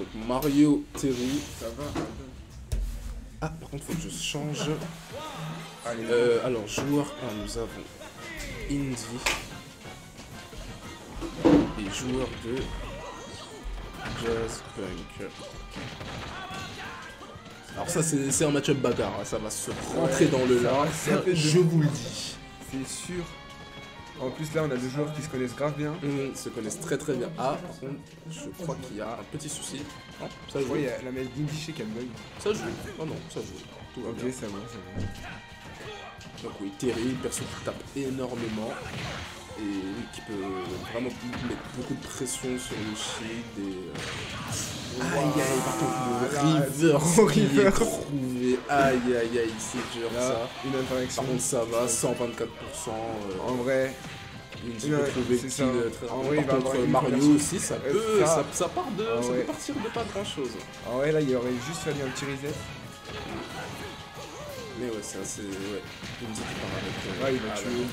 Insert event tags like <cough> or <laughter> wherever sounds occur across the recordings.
Donc Mario, Terry. Ça va Ah, par contre, faut que je change. Allez, Euh, alors, joueur 1, nous avons Indy. Et joueur 2, Jazz Punk. Alors ça, c'est un match-up bagarre, hein, ça va se rentrer dans le lard, je vous le dis. c'est sûr. En plus, là, on a deux joueurs qui se connaissent grave bien. Ils se connaissent très très bien. Ah, par contre, je crois qu'il y a un petit souci. Non, ça Je crois joue. qu'il y a la d'Indy chez Camboy. Ça joue. Oh non, ça joue. Tout va Ok, bien. ça va, ça va. Donc oui, Terry, perso qui tape énormément et oui, qui peut vraiment mettre beaucoup de pression sur le shield et... euh, Aïe aïe, par contre le river trouvé, aïe aïe aïe, c'est dur Là, ça. une interaction. Par contre ça va, 124%, euh, En vrai, Indy ouais, trouver ça. kill très En vrai, il va contre avoir Mario aussi, ça Euh, peut, ça. ça, ça part de, Ah ça ouais. peut partir de pas grand chose. en vrai, là, il aurait juste fallu un petit reset. Mais ouais, c'est assez... Ouais, Indy qui part avec... euh, Ouais, il va avec, tuer. euh,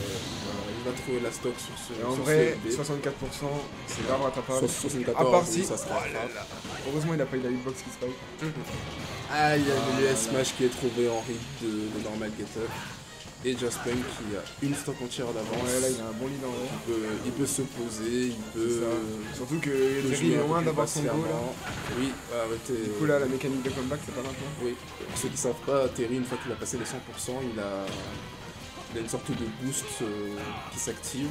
voilà, il va trouver la stock sur ce Et en sur vrai, ce LB. 64%, c'est grave rattrapable. Sur 74, À part si- ça se rattrape. Heureusement, il a pas eu la hitbox qui spike. Aïe, il y a le US Smash qui est trouvé en hit de, de normal get-up. Et Jaspunk qui a une stock entière d'avance. Ouais, là, il a un bon lead en vrai. il, peut, il peut se poser, il peut. Surtout que jouer est loin d'avoir son go là. Oui, arrêtez. Du coup, là, la mécanique de comeback, c'est pas maintenant. Oui, pour ceux qui savent pas, Terry, une fois qu'il a passé les 100%, il a, il a une sorte de boost euh, qui s'active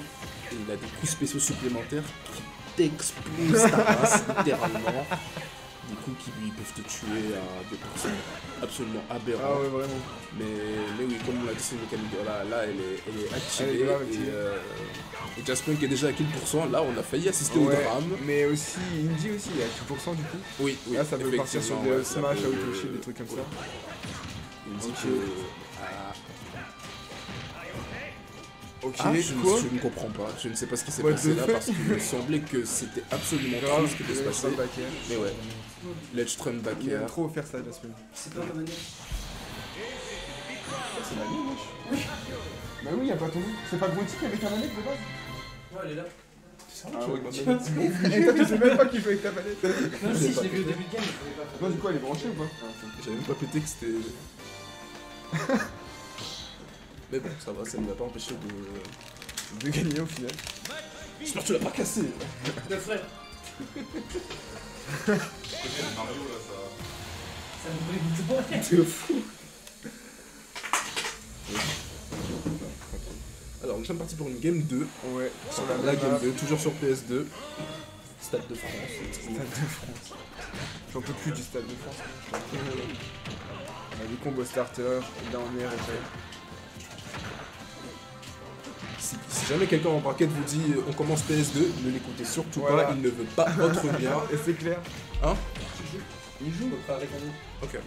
et il a des coups spéciaux supplémentaires qui t'explosent ta race, <laughs> littéralement. Des coups qui lui peuvent te tuer à des pourcents absolument aberrants. Ah ouais, vraiment. Mais, mais oui, comme on l'a dit, c'est mécanique. Voilà, là, elle est, elle est activée. Elle est et, euh, et Jaspunk est déjà à kill pourcent. Là, on a failli assister au Ouais, drame. mais aussi Indy aussi, il a 2% du coup. Oui, oui. là, ça peut partir sur des ouais, ça smash, auto shield, des trucs comme ça. Il me dit Ok. que. Ah, Ok, Ah, je, quoi je ne comprends pas. Je ne sais pas ce qui s'est passé là parce qu'il me semblait que c'était absolument Grave, ce qui back air. Mais ouais. Ledge Trump back Il aime trop faire ça, Jasmine. C'est pas ma manette. C'est la mienne, wesh. Bah oui, y'a pas ton nom. C'est pas Grunty qui avait ta manette de base Ouais, elle est là. Ah ouais, Et toi, tu sais même pas qu'il joue avec ta manette. Non, si, je l'ai vu au début de game, je pouvais pas. Non, du coup, elle est branchée ou pas J'avais même pas pété que c'était. <laughs> Mais bon, ça va, ça ne m'a pas empêché de. De gagner au final. J'espère que tu l'as pas cassé Le frère. <laughs> Ça me brûle le bouton. T'es fou Alors, nous sommes partis pour une game 2. Ouais, sur La, la, game map. 2, toujours sur PS2. Stade de France. Stade de France. J'en peux plus du Stade de France. On a des combos starter, down air, ok. Si, si jamais quelqu'un en braquette vous dit euh, on commence PS2, ne l'écoutez surtout Voilà. pas, il ne veut pas votre <laughs> bien. C'est clair. Hein Il joue avec un Ok.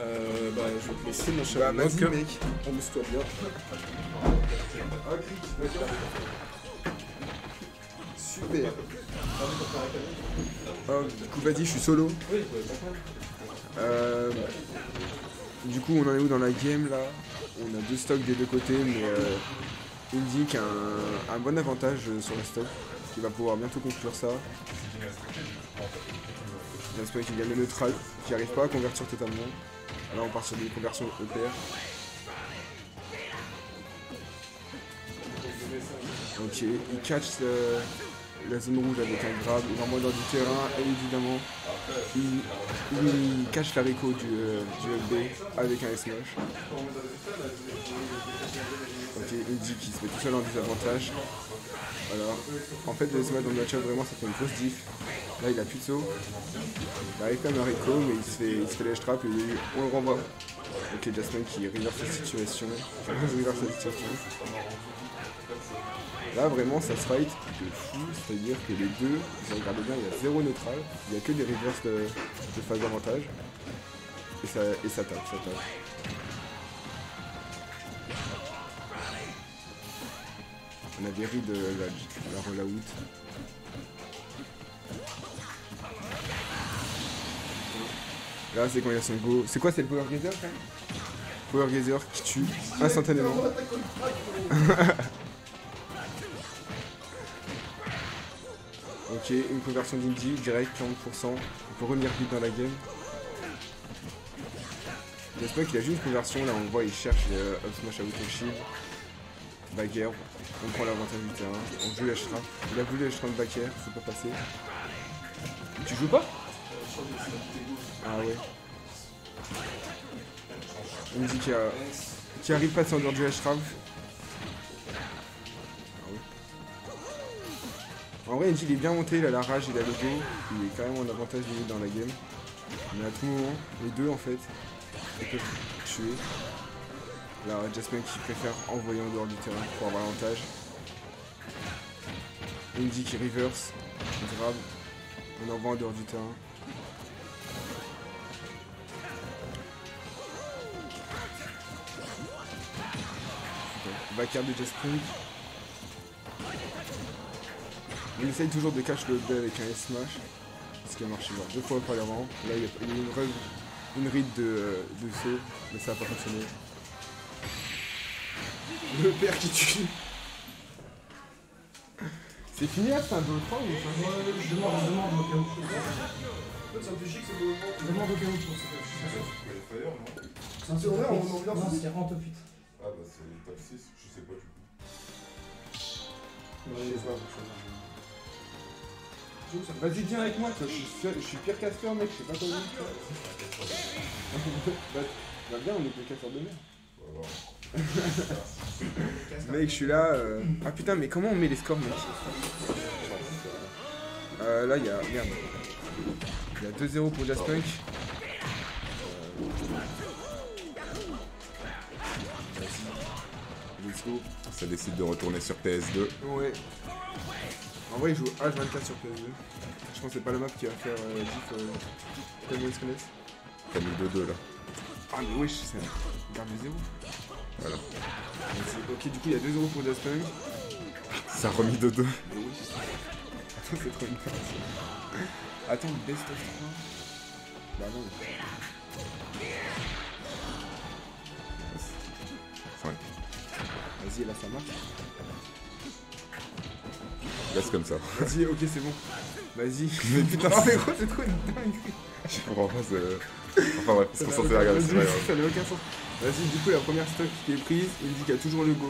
Euh, bah, je vais te laisser mon Bah, cher vas-y, Mock. mec. Amuse-toi bien. Super. Oh, du coup, vas-y, je suis solo. Euh, du coup, on en est où dans la game là? On a deux stocks des deux côtés, mais euh, Indy qui a un, bon avantage sur le stock, qui va pouvoir bientôt conclure ça. J'espère qu'il gagne le neutral, qui n'arrive pas à convertir totalement. Là, on part sur des conversions EPR. Ok, il catch la zone rouge avec un grab, il envoie dans du terrain et évidemment il, il catch l'haricot du, euh, du LB avec un S-Mosh. Ok, Indy qui se met tout seul en désavantage. Voilà. En fait, le S-Mosh dans le match-up, vraiment, ça fait une grosse diff. Là, il a plus de saut. Il arrive quand même haricot, mais il se fait, il se fait ledge trap et on le renvoie. Ok, Jasmine qui reverse sa situation. Là vraiment ça se fight de fou, c'est-à-dire que les deux, si vous regardez bien, il y a zéro neutral, il n'y a que des reverses de, de phase d'avantage. Et ça, et ça tape, ça tape. On a des rides de la, la rollout. Là c'est quand il y a son go. C'est quoi c'est le Power Gazer Power Gazer qui tue instantanément. <laughs> Ok, Ok, une conversion d'Indy, direct, 40%. On peut revenir vite dans la game. J'espère qu'il a juste une conversion, là on voit il cherche le up out au shield. Baguerre, on prend l'avantage du terrain, on joue la trap. Il a voulu la trap back-air, c'est pas passé. Tu joues pas? Ah ouais. On me dit qu'il a... arrive pas de s'endormir du H-Trap. Ah. En vrai, il est bien monté, il a la rage, il a le go, il est carrément en avantage dans la game. Mais à tout moment, les deux en fait, ils peuvent tuer. Là, Jasmine qui préfère envoyer en dehors du terrain pour avoir l'avantage. Indy qui reverse, grab, on envoie en dehors du terrain. Backer de Jasmine. On essaye toujours de catch le B avec un S-Smash. Ce qui a marché genre deux fois par l'avant. Là, il y a une, read de, euh, de saut, mais ça n'a pas fonctionné. Le père qui tue. C'est fini là, c'est un 2-3 ou pas Moi, je demande, je demande au cas où. Ça me fait chier que c'est Je demande au cas où. C'est un on en Non, c'est en top 8. Ah bah c'est top 6, je sais pas du coup. Je sais pas, Vas-y, viens avec moi, toi. Je suis, seul- je suis pire casteur, mec. Je sais pas comment. <laughs> bah, bah, bien, on est des casseurs de merde. Mec, je suis là. euh, Ah putain, mais comment on met les scores, mec euh, Là, il y a. Merde. Il y a 2-0 pour Jaspunk. Let's go. Ça décide de retourner sur PS2. Ouais. En vrai, il joue H24 sur PS2. Je pense que c'est pas le map qui va faire euh, diff. Euh... Comme ils se connaissent. T'as mis 2-2 là. Ah, mais wesh, c'est un garde de 0. Voilà. Ok, du coup, il y a 2-0 pour Jaspunk. Ça a remis 2-2. Mais wesh. Attends, c'est trop une ça. Attends, best of 3. Bah non. 5. Vas-y, là, ça marche. Laisse comme ça. Vas-y, ok, c'est bon. Vas-y. Mais putain, mais gros, c'est trop une dinguerie. Je comprends pas. c'est- Enfin bref, c'est censé la regarder. Ça n'a aucun sens. Vas-y, du coup, la première stock qui est prise, il dit qu'il y a toujours le go.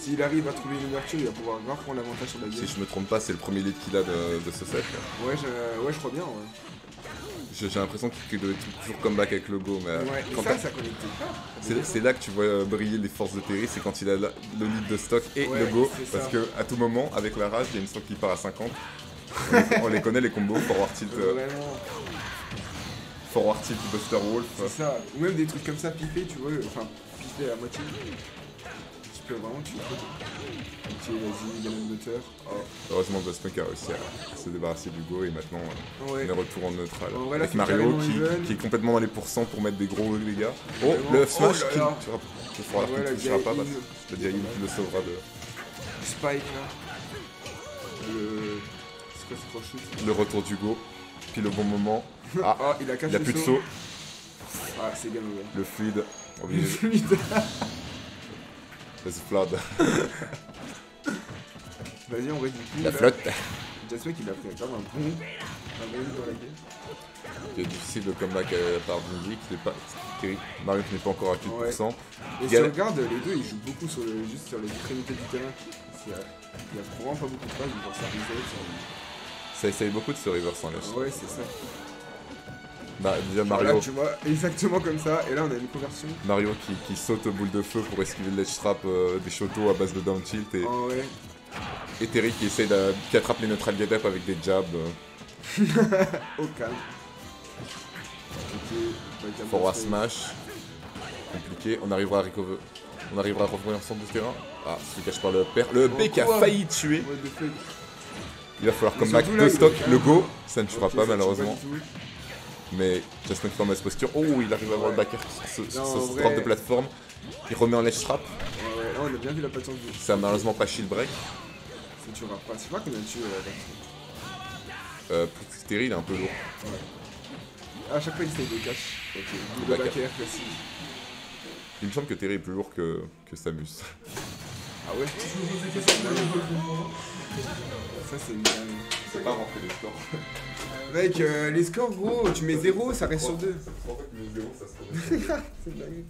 S'il arrive à trouver une ouverture, il va pouvoir grave prendre l'avantage sur la game. Si je me trompe pas, c'est le premier lead qu'il a de, de ce set. là. Ouais, je, ouais, je crois bien, ouais. J'ai l'impression qu'il doit être toujours comeback avec le go, mais Ouais, et quand ça, t'as- ça connecte pas. c'est là que tu vois euh, briller les forces de Terry, c'est quand il a la- le lead de stock et Ouais, le go, parce que à tout moment, avec la rage, il y a une stock qui part à 50. On les, on les connaît les combos, forward tilt, euh, forward tilt, Buster Wolf. c'est ça. Ou même des trucs comme ça, pipés, tu vois. Enfin, pipés à moitié. Tu peux vraiment tuer. Ok, vas-y, Galen Butter. Oh. Heureusement, Buspunk a réussi à se débarrasser du go et maintenant euh, Ouais. on est retour en neutral. Là, Avec Mario qui, est complètement dans les pourcents pour mettre des gros dégâts. Oh, Vraiment. le F smash Oh là qui là. Ouais, ne touchera pas vieille parce in. que le Diaïm qui le sauvera de Spike là. Le. C'est quoi ce croche shoot le retour du go. Puis le bon moment. <laughs> Ah, Ah, il a caché il a le plus de saut. Ah, c'est game over. Le fluide. <laughs> Le flood. <laughs> Vas-y, on reste du coup. La là. flotte. Jasper qu'il a pris comme un bon. Un bon dans la game. qui est difficile de comeback euh, par Bungie, qui n'est pas. Mario qui n'est pas encore à 8%. Et si tu Gal- regardes, les deux ils jouent beaucoup sur le, juste sur les extrémités du terrain. Il y a, il a vraiment pas beaucoup de phases, genre ça reset, ça- Ça essaye beaucoup de se reverse en laisse. Ouais, c'est ça. Bah, déjà Mario, tu vois, exactement comme ça. Et là, on a une conversion. Mario qui, qui saute aux boules de feu pour esquiver le ledge trap euh, des shotos à base de down tilt et, Ah ouais. et Terry qui essaye de, qui attrape les neutral get up avec des jabs. euh, <laughs> Au calme. Ok. Gamma forward smash. Compliqué. On arrivera à recover. On arrivera à revenir ensemble du terrain. Ah, se cache par le père. Le B qui a failli tuer. Il va falloir Mais comeback surtout là, de il stock. est Le go, ça ne tuera pas malheureusement. tout. Mais Jasmine forme à cette posture. Oh, il arrive à avoir le Ouais. backer sur ce, drop de plateforme. Il remet en ledge trap. Ouais, ouais, on a bien vu la. Ça a malheureusement pas shield break. Ça tuera pas. C'est pas combien tu euh, Euh, pour Terry, il est un peu lourd. À chaque fois, il essaye de cash. Ok. Classique. Il me semble que Terry est plus lourd que, que Samus. Ah ouais. Ça, c'est une. C'est pas rentrer les scores. <laughs> Mec, euh, les scores, gros, tu mets 0, ça reste sur 2. C'est pour ça que le 0, ça se <laughs> trouve. C'est dingue.